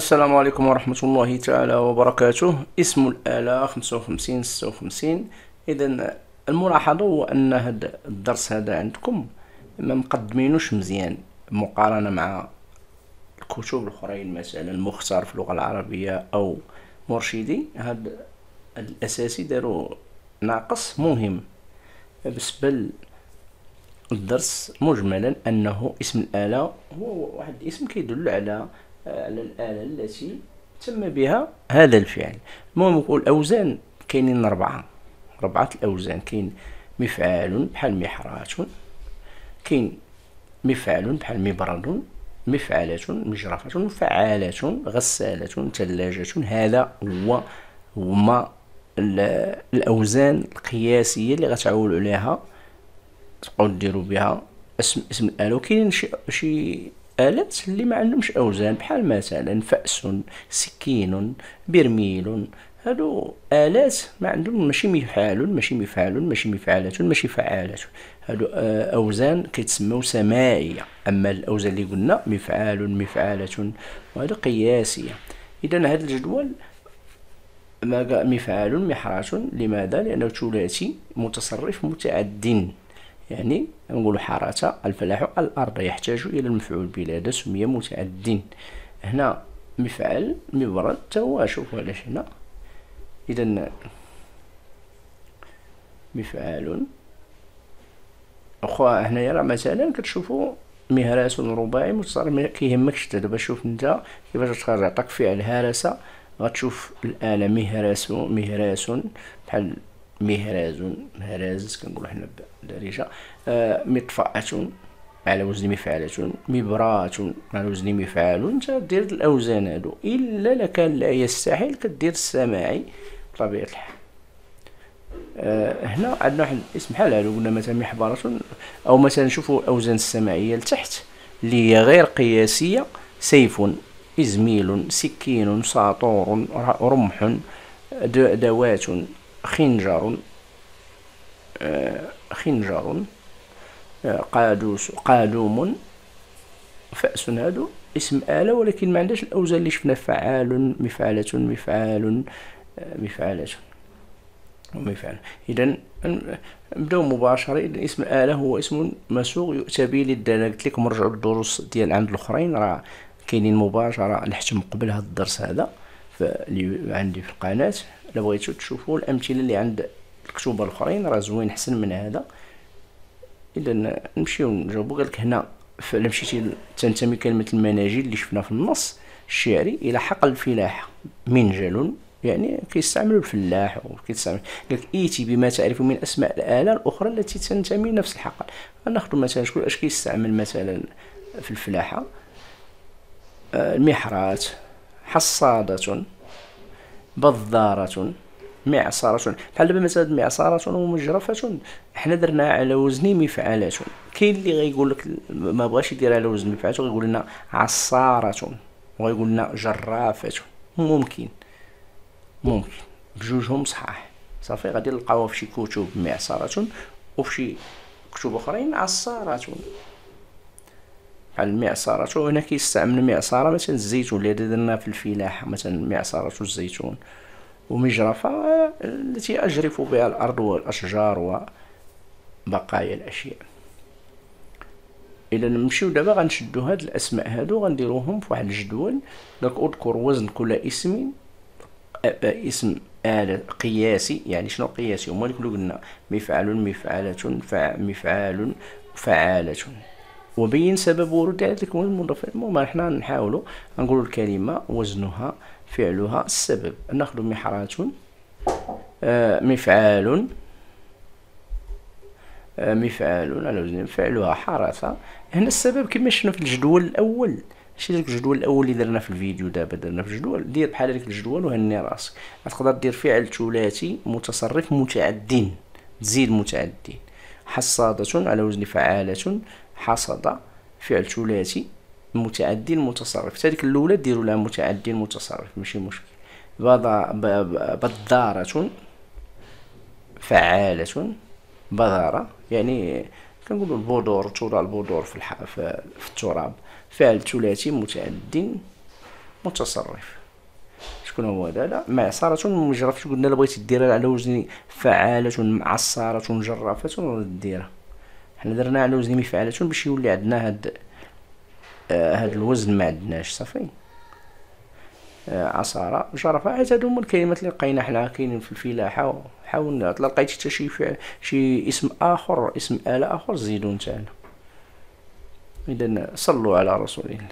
السلام عليكم ورحمة الله تعالى وبركاته. اسم الآلة خمسة وخمسين ستة وخمسين. إذا الملاحظة هو أن هذا الدرس هذا عندكم ما مقدمينوش مزيان مقارنة مع الكتب الأخرين مثلا المختار في اللغة العربية أو مرشدي. هذا الأساسي داروا ناقص مهم. بالنسبة الدرس مجملا أنه اسم الآلة هو واحد الاسم كيدل على على الآلة التي تم بها هذا الفعل. المهم نقول الأوزان كاينين ربعة ربعة الأوزان كاين مفعال بحال محرات كاين مفعل بحال مبرد مفعلة مجرفة فعالة غسالة ثلاجة. هذا هو هما الأوزان القياسية اللي غتعولوا عليها تبقاو ديروا بها اسم اسم الآلة. وكاينين شي شي آلات اللي ما عندهمش أوزان بحال مثلا فأس سكين برميل هادو آلات ما عندهم ماشي مفعال ماشي مفعال ماشي مفعلة ماشي فعالة هادو آه، أوزان كيتسموا سمائية. أما الأوزان اللي قلنا مفعال مفعالة وهذا قياسية. إذا هذا الجدول مفعال محراش لماذا؟ لأنه ثلاثي متصرف متعد. يعني نقول حارة الفلاح الأرض يحتاج إلى المفعول بلا سمي متعد. هنا مفعل مبرد توا شوف علاش هنا. إذا مفعال أخوة هنايا راه مثلا كتشوفوا مهراس رباعي متصرف كيهمكش دابا شوف نتا كيفاش تخرج عطاك فعل هرس غتشوف الآلة مهراس مهراس بحال مهراز مهراز كنقولو حنا بالدارجة آه مطفأة على وزن مفعلة مبراة على وزن مفعال انت دير الأوزان هادو. إلا كان لا يستحيل كدير السماعي بطبيعة الحال. آه هنا عندنا واحد الاسم بحال هادو قلنا مثلا محبرة أو مثلا نشوفوا الأوزان السماعية لتحت اللي هي غير قياسية سيف إزميل سكين ساطور رمح دوات خنجر خنجر آه، قادوس قادوم فأس هادو اسم آلة ولكن ما عندهاش الأوزان اللي شفنا فعال مفعلة مفعال آه، مفعلة ومفعل إذا نبداو مباشرة اسم آلة هو اسم مسوغ يؤتى به للدلالة قلت لكم رجعوا الدروس ديال عند الآخرين راه كاينين مباشرة نحتم قبل هذا الدرس هذا. عندي في القناة إلا بغيتو تشوفوا الأمثلة اللي عند الكتب الأخرين راه زوين حسن من هذا. اذا نمشيو نجاوبو قالك هنا فالا مشيتي تنتمي كلمة المناجيل اللي شفنا في النص الشعري إلى حقل الفلاحه منجل يعني كيستعمل الفلاح وكيستعمل قالك إيتي بما تعرف من أسماء الاله الأخرى التي تنتمي لنفس الحقل غناخذ مثلا شكون أش كيستعمل مثلا في الفلاحة؟ آه، المحرات حصادة بضارة. معصرة بحال دابا مثلا معصرة ومجرفة حنا درناها على وزن مفعلة كاين اللي غيقول لك ما بغاش يديرها على وزن مفعلة غيقول لنا عصارة وغيقول لنا جرافة ممكن. ممكن. بجوجهم صحاح صافي غادي نلقاوها في شي كتب معصرة وفي شي كتب أخرين عصارة بحال المعصرة وهنا كيستعمل المعصرة مثلا الزيتون اللي درنا في الفلاحة مثلا معصرة الزيتون. ومجرفة التي أجرف بها الأرض والأشجار وبقايا الأشياء. إذا نمشيو دابا غنشدو هاد الأسماء هادو غنديروهم في واحد الجدول. دونك أذكر وزن كل اسم اسم آلة قياسي يعني شنو قياسي؟ هما اللي قلنا مفعل مفعلة مفعال فعالة. وبين سبب ورود هذا الكون المضاف المهم حنا نحاولوا نقول الكلمة وزنها فعلها السبب. ناخذ محرات آه مفعال آه مفعال. على وزن فعلها حرث هنا السبب كما شفنا في الجدول الأول. شي داك الجدول الأول اللي درنا في الفيديو دابا درنا في الجدول. دير بحال هذاك الجدول وهني راسك. تقدر دير فعل ثلاثي متصرف متعدين. تزيد متعدين. حصادة على وزن فعالة. حصد فعل ثلاثي متعدي المتصرف هذيك الأولى ديروا لها متعدي المتصرف ماشي مشكل. بضارة فعالة بذارة يعني كنقولوا البذور ترى البذور في. في التراب. فعل ثلاثي متعد متصرف. شكون هو هذا؟ لا معصرة مجرفة قلنا لا بغيتي ديرها على وزن فعالة معصرة جرافة ديرها حنا درنا على وزن مفعلة باش يولي عندنا هاد هاد الوزن ما عندناش صافي. آه عصارة جرفة عاد هادو هما الكلمات اللي لقينا حنا كاينين في الفلاحة حاولنا لقيتي حتى شي شي اسم آخر اسم آلة آخر زيدو نتاعنا. اذا صلوا على رسول الله.